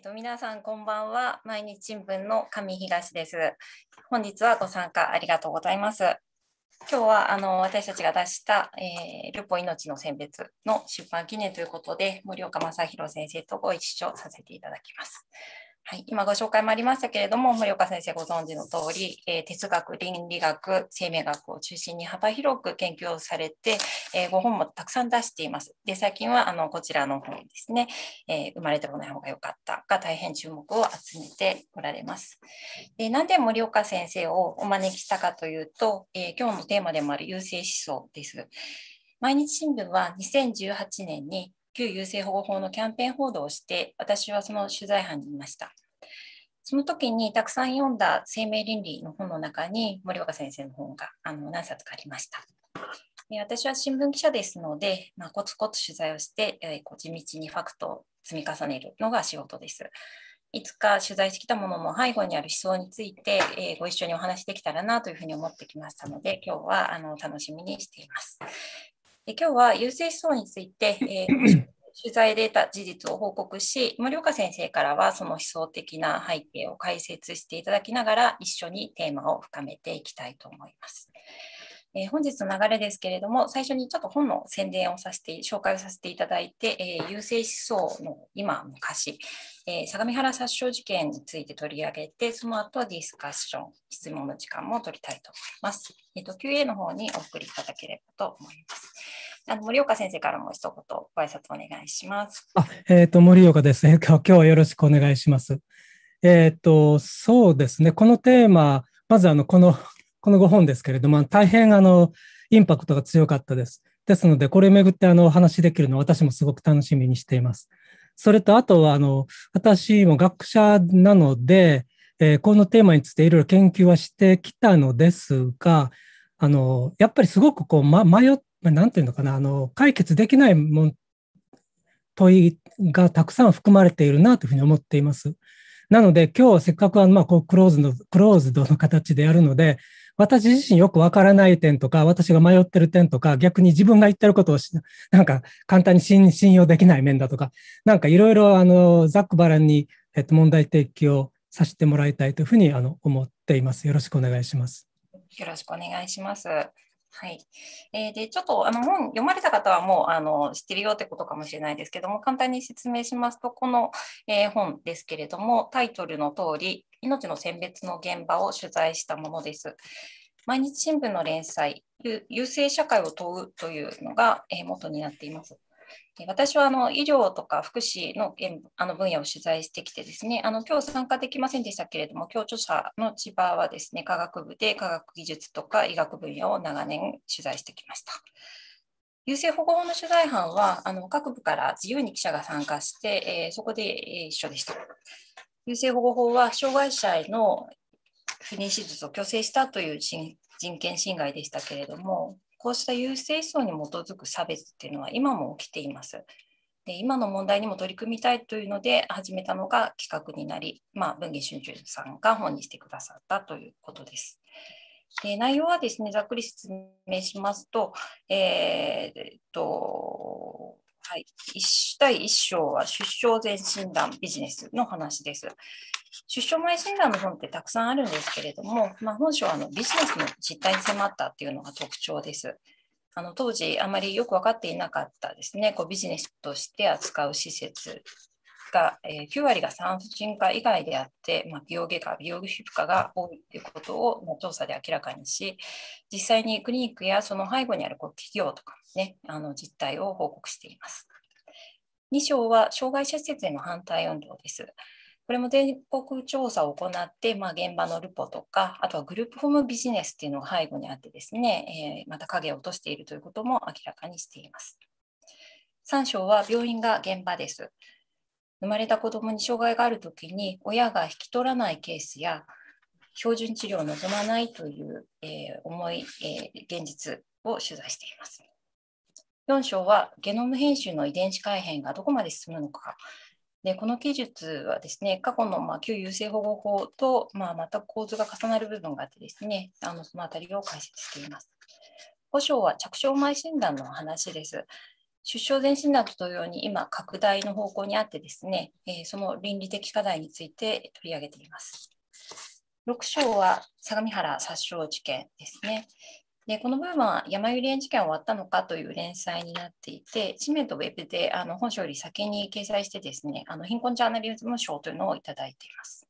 えっと、皆さんこんばんは。毎日新聞の上東です。本日はご参加ありがとうございます。今日はあの私たちが出した、えー、ルポ命の選別の出版記念ということで、森岡正弘先生とご一緒させていただきます。はい、今ご紹介もありましたけれども、森岡先生ご存知の通り、えー、哲学、倫理学、生命学を中心に幅広く研究をされて、えー、ご本もたくさん出しています。で、最近はあのこちらの本ですね、えー、生まれてこない方が良かったが大変注目を集めておられます。でなんで森岡先生をお招きしたかというと、え今日のテーマでもある優生思想です。毎日新聞は2018年に旧優生保護法のキャンペーン報道をして、私はその取材班にいました。その時にたくさん読んだ生命倫理の本の中に森岡先生の本があの何冊かありました。私は新聞記者ですので、まあ、コツコツ取材をして、えー、地道にファクトを積み重ねるのが仕事です。いつか取材してきたものの背後にある思想について、えー、ご一緒にお話できたらなというふうに思ってきましたので、今日はあの楽しみにしています。で今日は優勢思想について、えー、取材で得た事実を報告し、森岡先生からはその思想的な背景を解説していただきながら、一緒にテーマを深めていきたいと思います。えー、本日の流れですけれども、最初にちょっと本の宣伝をさせて、紹介をさせていただいて、えー、優勢思想の今、昔、えー、相模原殺傷事件について取り上げて、その後ディスカッション、質問の時間も取りたいと思います。えーと、QA の方にお送りいただければと思います。あの森岡先生からも一言ご挨拶お願いします。あえっ、ー、と、森岡ですね。今日はよろしくお願いします。えっ、ー、と、そうですね。このテーマ、まずあの、この この5本ですけれども、大変あのインパクトが強かったです。ですので、これをめぐってあのお話できるのは私もすごく楽しみにしています。それと、あとはあの私も学者なので、えー、このテーマについていろいろ研究はしてきたのですが、あのやっぱりすごくこう、ま、迷っまあなんていうのかな、あの解決できないも問いがたくさん含まれているなというふうに思っています。なので、今日せっかくあの、まあ、こうクローズの、クローズドの形でやるので、私自身よくわからない点とか、私が迷ってる点とか、逆に自分が言ってることをなんか簡単に信用できない面だとか、なんかいろいろあのざっくばらんに、えっと、問題提起をさせてもらいたいというふうにあの思っています。よろしくお願いします。よろしくお願いします。はい。えー、で、ちょっとあの本読まれた方はもうあの知ってるよってことかもしれないですけども、簡単に説明しますと、この、えー、本ですけれども、タイトルの通り、命の選別の現場を取材したものです。毎日新聞の連載、優勢社会を問うというのが、えー、元になっています。私はあの医療とか福祉のあの分野を取材してきてですね、あの今日参加できませんでしたけれども、今日著者の千葉はですね、科学部で科学技術とか医学分野を長年取材してきました。優生保護法の取材班はあの各部から自由に記者が参加して、えー、そこで、え、一緒でした。優生保護法は障害者への不妊手術を強制したという人権侵害でしたけれども、こうした優勢思想に基づく差別っていうのは今も起きています。で今の問題にも取り組みたいというので始めたのが企画になり、まあ、文藝春秋さんが本にしてくださったということです。で内容はですね、ざっくり説明しますと、えー、っと、はい、1対1章は出生前診断ビジネスの話です。出生前診断の本ってたくさんあるんですけれども、まあ、本書はあのビジネスの実態に迫ったっていうのが特徴です。あの当時あまりよく分かっていなかったですね、こうビジネスとして扱う施設が、えー、9割が産婦人科以外であって、まあ、美容外科、美容皮膚科が多いということを、まあ、調査で明らかにし、実際にクリニックやその背後にあるこう企業とかね、あの実態を報告しています。2章は障害者施設への反対運動です。これも全国調査を行って、まあ、現場のルポとか、あとはグループホームビジネスっていうのが背後にあってですね、えー、また影を落としているということも明らかにしています。3章は病院が現場です。生まれた子どもに障害があるときに、親が引き取らないケースや、標準治療を望まないという、えー、重い、えー、現実を取材しています。4章はゲノム編集の遺伝子改変がどこまで進むのか、でこの記述はですね、過去のまあ旧優生保護法とまあまた構図が重なる部分があってですね、あのそのあたりを解説しています。保障は着床前診断の話です。出生前診断と同様に今、拡大の方向にあってですね、えー、その倫理的課題について取り上げています。6章は相模原殺傷事件ですね。でこの部分は山百合園事件終わったのかという連載になっていて、紙面とウェブであの本書より先に掲載してですね、あの貧困ジャーナリズム賞というのをいただいています。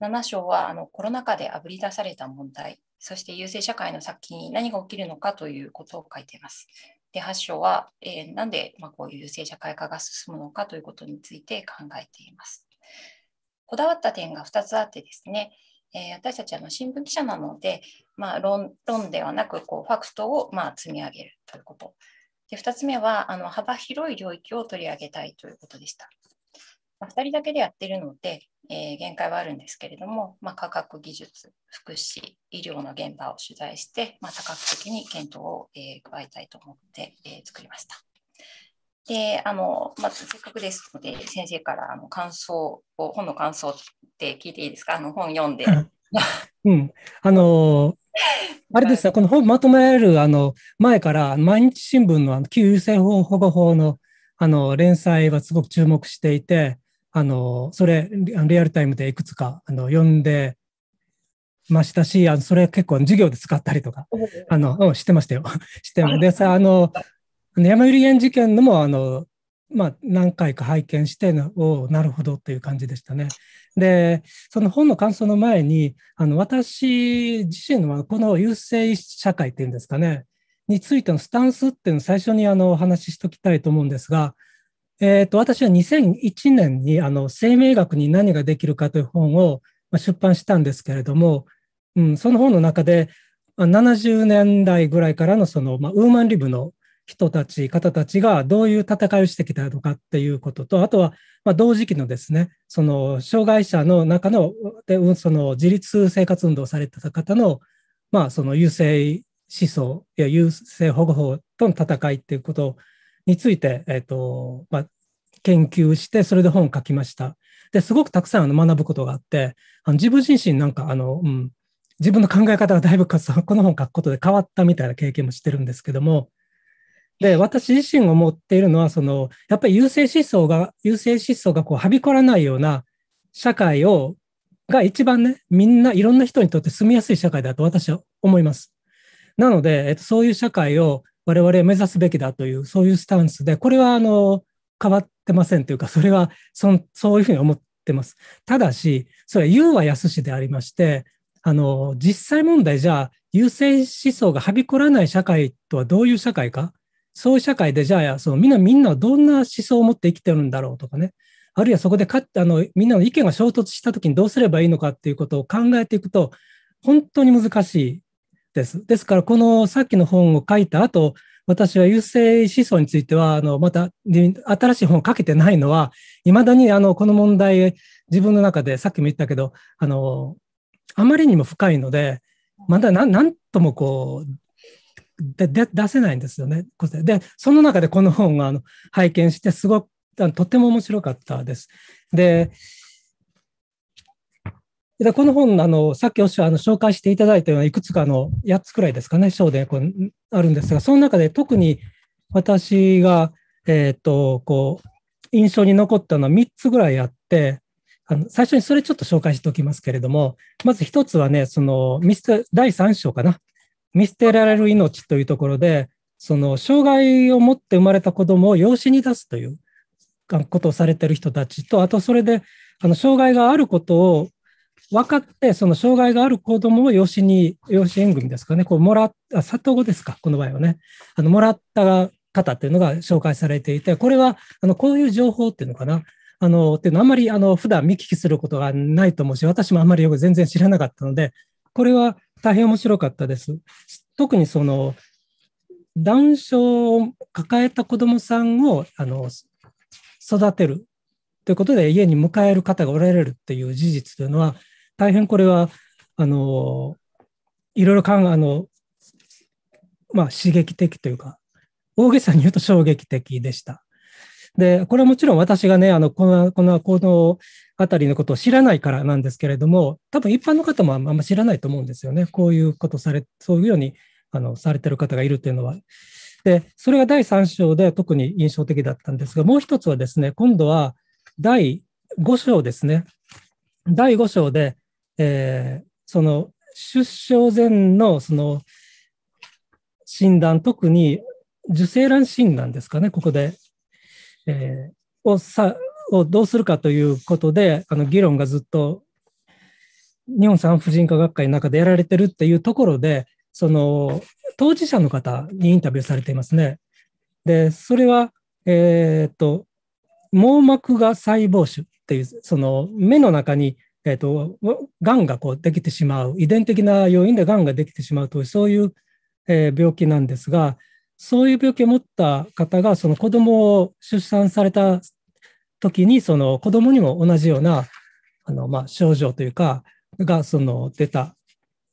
7章はあのコロナ禍であぶり出された問題、そして優勢社会の先に何が起きるのかということを書いています。で8章は、えー、なんで、まあ、こういう優勢社会化が進むのかということについて考えています。こだわった点が2つあってですね、えー、私たちは新聞記者なので、まあ、論論ではなくこうファクトをまあ積み上げるということ。で2つ目はあの幅広い領域を取り上げたいということでした。まあ、2人だけでやっているので、えー、限界はあるんですけれども、まあ、科学技術、福祉、医療の現場を取材して、まあ、多角的に検討を、えー、加えたいと思って、えー、作りました。で、あの、まずせっかくですので、先生からあの感想を、本の感想って聞いていいですか？あの本読んで。うん。あのあれですね、この本まとめられるあの前から毎日新聞のあの旧優生保護法のあの連載はすごく注目していて、あのそれリアルタイムでいくつかあの読んでましたし、あのそれ結構授業で使ったりとか、あの、うん、してましたよ。してでさ、あの、山百合園事件のも、あの、まあ、何回か拝見しておなるほどという感じでしたね。で、その本の感想の前に、あの私自身のこの優勢社会っていうんですかね、についてのスタンスっていうのを最初にあのお話ししておきたいと思うんですが、えーと、私は2001年にあの生命学に何ができるかという本を出版したんですけれども、うん、その本の中で70年代ぐらいからのその、まあ、ウーマンリブの人たち、方たちがどういう戦いをしてきたのかっていうことと、あとは、ま、同時期のですね、その障害者の中の、でその自立生活運動をされてた方の、まあ、その優勢思想や優勢保護法との戦いっていうことについて、えっ、ー、と、まあ、研究して、それで本を書きました。で、すごくたくさんあの学ぶことがあって、あの自分自身なんか、あの、うん、自分の考え方がだいぶこの本を書くことで変わったみたいな経験もしてるんですけども、で、私自身が思っているのは、その、やっぱり優勢思想が、優勢思想がこう、はびこらないような社会を、が一番ね、みんないろんな人にとって住みやすい社会だと私は思います。なので、えっと、そういう社会を我々は目指すべきだという、そういうスタンスで、これはあの、変わってませんというか、それはそそういうふうに思ってます。ただし、それは言うは易しでありまして、あの、実際問題じゃあ、優勢思想がはびこらない社会とはどういう社会かそういう社会で、じゃあ、そのみんな、みんなはどんな思想を持って生きてるんだろうとかね、あるいはそこでかあのみんなの意見が衝突したときにどうすればいいのかっていうことを考えていくと、本当に難しいです。ですから、このさっきの本を書いた後、私は優勢思想については、あのまた新しい本を書けてないのは、いまだにあのこの問題、自分の中でさっきも言ったけど、あのあまりにも深いので、まだ何ともこうでで出せないんですよね。で、その中でこの本をあの拝見して、すごくとっても面白かったです。で、でこの本あの、さっきおっしゃあの紹介していただいたようないくつかの8つくらいですかね、章でこうあるんですが、その中で特に私が、えっ、とこう印象に残ったのは3つぐらいあって、あの最初にそれちょっと紹介しておきますけれども、まず1つはね、そのミス第3章かな、見捨てられる命というところで、その障害を持って生まれた子供を養子に出すということをされている人たちと、あとそれで、あの障害があることを分かって、その障害がある子供を養子に、養子縁組ですかね、こうもらった里子ですか、この場合はね、あのもらった方っていうのが紹介されていて、これはあのこういう情報っていうのかな、あのっていうのはあまりあの普段見聞きすることがないと思うし、私もあんまりよく全然知らなかったので、これは大変面白かったです。特にその、ダウン症を抱えた子どもさんをあの育てるということで家に迎える方がおられるっていう事実というのは、大変これは、あの、いろいろ考え、あの、まあ刺激的というか、大げさに言うと衝撃的でした。で、これはもちろん私がね、あの、この、この、このあたりのことを知らないからなんですけれども、多分一般の方もあんま知らないと思うんですよね。こういうことされ、そういうように、あの、されてる方がいるというのは。で、それが第3章で特に印象的だったんですが、もう一つはですね、今度は第5章ですね。第5章で、えー、その出生前のその診断、特に受精卵診断ですかね、ここで、えー、をさをどうするかということで、あの議論がずっと日本産婦人科学会の中でやられてるっていうところで、その当事者の方にインタビューされていますね。で、それは、えっ、と、網膜が細胞腫っていう、その目の中に、えっ、と、がんがこうできてしまう、遺伝的な要因でがんができてしまうという、そういう、え病気なんですが、そういう病気を持った方が、その子供を出産された時に、その子供にも同じような、あの、まあ、症状というか、が、その、出た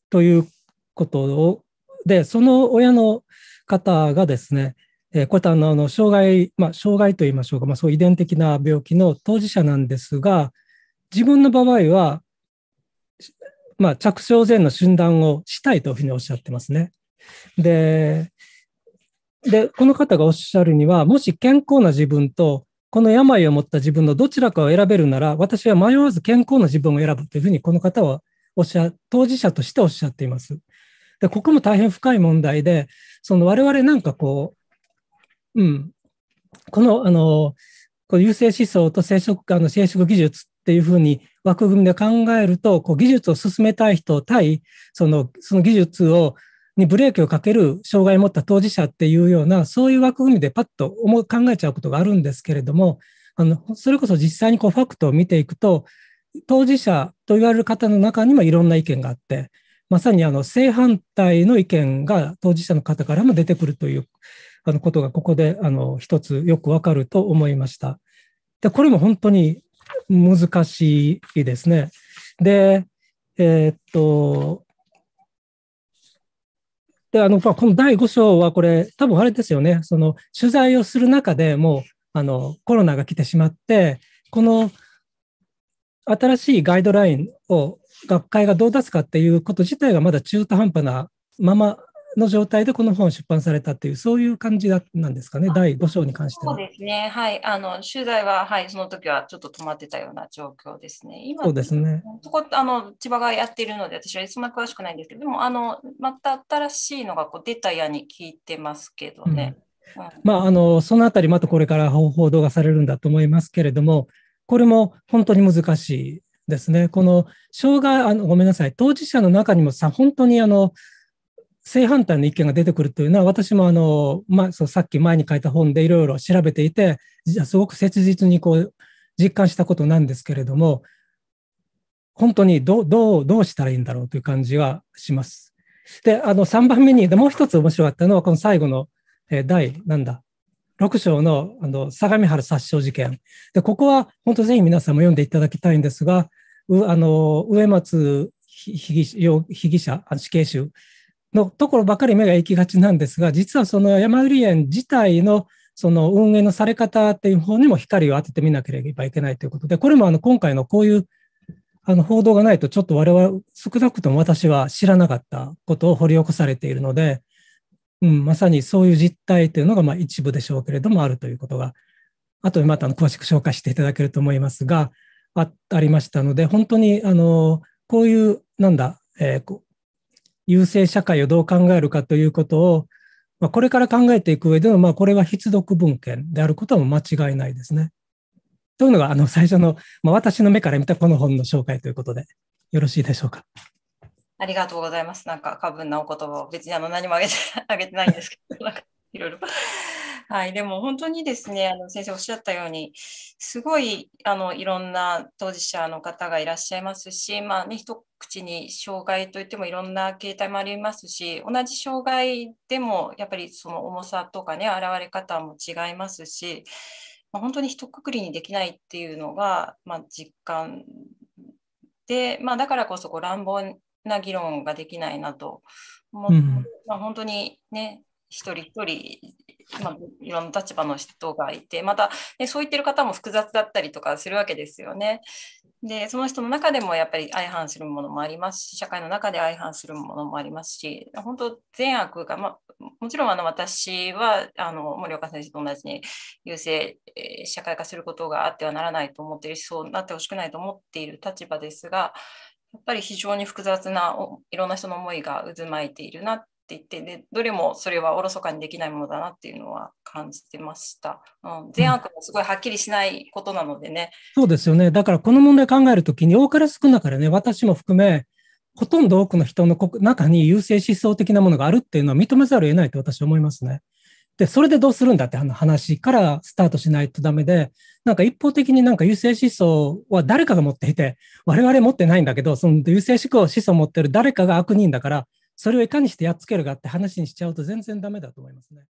ということを、で、その親の方がですね、えー、こういったあの、障害、まあ、障害といいましょうか、まあ、そう遺伝的な病気の当事者なんですが、自分の場合は、まあ、着床前の診断をしたいというふうにおっしゃってますね。で、で、この方がおっしゃるには、もし健康な自分と、この病を持った自分のどちらかを選べるなら、私は迷わず健康な自分を選ぶというふうに、この方はおっしゃ、当事者としておっしゃっています。で、ここも大変深い問題で、その我々なんかこう、うん、この、あの、こう有性思想と生殖、あの生殖技術っていうふうに枠組みで考えると、こう技術を進めたい人対、その、その技術をにブレーキをかける障害を持った当事者っていうような、そういう枠組みでパッと思う考えちゃうことがあるんですけれども、あの、それこそ実際にこうファクトを見ていくと、当事者と言われる方の中にもいろんな意見があって、まさにあの正反対の意見が当事者の方からも出てくるというあのことがここであの一つよくわかると思いました。で、これも本当に難しいですね。で、えー、っと、で、あの、まあこの第5章はこれ、多分あれですよね。その取材をする中でもう、あの、コロナが来てしまって、この新しいガイドラインを学会がどう出すかっていうこと自体がまだ中途半端なままの状態でこの本出版されたっていう、そういう感じだなんですかね、第5章に関しては。そうですね、はい。あの取材は、はい、その時はちょっと止まってたような状況ですね。今そうですね。そこあの千葉がやっているので、私はそんな詳しくないんですけど、でも、あのまた新しいのがこう出たやに聞いてますけどね。うんうん、まあ、あのそのあたり、またこれから報道がされるんだと思いますけれども、これも本当に難しいですね。この障害、あのごめんなさい、当事者の中にもさ、本当にあの正反対の意見が出てくるというのは、私もあの、まあ、そうさっき前に書いた本でいろいろ調べていて、すごく切実にこう実感したことなんですけれども、本当にどう、どう、どうしたらいいんだろうという感じはします。で、あの、3番目に、でもう一つ面白かったのは、この最後の、えー、第、なんだ、6章の、あの、相模原殺傷事件。で、ここは、本当ぜひ皆さんも読んでいただきたいんですが、うあの、上松被疑者、死刑囚のところばかり目が行きがちなんですが、実はその山売園自体のその運営のされ方っていう方にも光を当ててみなければいけないということで、これもあの今回のこういうあの報道がないと、ちょっと我々、少なくとも私は知らなかったことを掘り起こされているので、うん、まさにそういう実態というのがまあ一部でしょうけれどもあるということが、後でまた詳しく紹介していただけると思いますが、あありましたので、本当にあのこういう、なんだ、えー、優勢社会をどう考えるかということを、まあ、これから考えていく上での、まあ、これは必読文献であることは間違いないですね。というのが、あの、最初の、まあ、私の目から見たこの本の紹介ということで、よろしいでしょうか？ありがとうございます。なんか過分なお言葉を別にあの何もあげて あげてないんですけど、なんかいろいろはい、でも本当にですね、あの先生おっしゃったように、すごいあのいろんな当事者の方がいらっしゃいますし、まあね、一口に障害といってもいろんな形態もありますし、同じ障害でもやっぱりその重さとかね、現れ方も違いますし、まあ、本当に一括りにできないっていうのが、まあ、実感で、まあ、だからこそこう乱暴な議論ができないなと思って、うん、まあ、本当にね、一人一人まいろんな立場の人がいて、また、ね、そう言ってる方も複雑だったりとかするわけですよね。で、その人の中でもやっぱり相反するものもありますし、社会の中で相反するものもありますし、本当、善悪が、ま、もちろんあの私はあの森岡先生と同じに優勢、え、社会化することがあってはならないと思っているし、そうなってほしくないと思っている立場ですが、やっぱり非常に複雑ないろんな人の思いが渦巻いているなって言ってでどれもそれはおろそかにできないものだなっていうのは感じてました。うん、善悪もすごいはっきりしないことなのでね。そうですよね。だからこの問題考えるときに多かれ少なかれね、私も含め、ほとんど多くの人の中に優勢思想的なものがあるっていうのは認めざるを得ないと私は思いますね。で、それでどうするんだって話からスタートしないとダメで、なんか一方的になんか優勢思想は誰かが持っていて、我々持ってないんだけど、その優勢思考、思想を持ってる誰かが悪人だから、それをいかにしてやっつけるかって話にしちゃうと全然ダメだと思いますね。